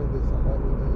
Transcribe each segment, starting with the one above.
mare de salariu de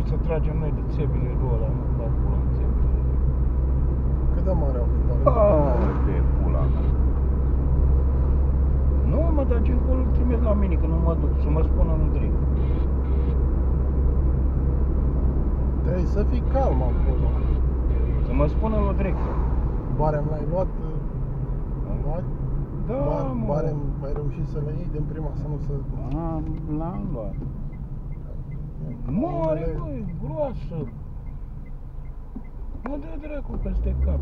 ăsta al nostru e să tragem noi de țebile lui ăla, nu la pula în țebile. Cât de mare au venit? Ah, de pula mea. Nu mă, dar ce încolo îl trimis la mine, că nu mă duc, să mă spună nu drept. Trebuie să fii calm acolo. Să mă spună la director. Barem l-ai luat? L-ai luat? Da, Bar, mă. barem ai reușit să le iei din prima, să nu se... Am, l-am luat. Mare, Unele- băi, groasă. Mă dă dracu peste cap.